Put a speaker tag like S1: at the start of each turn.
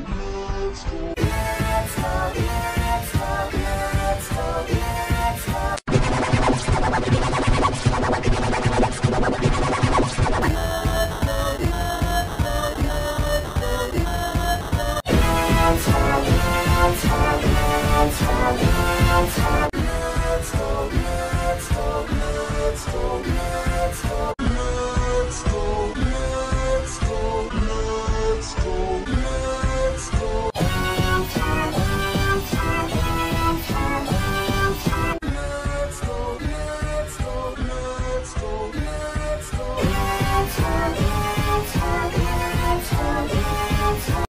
S1: It's the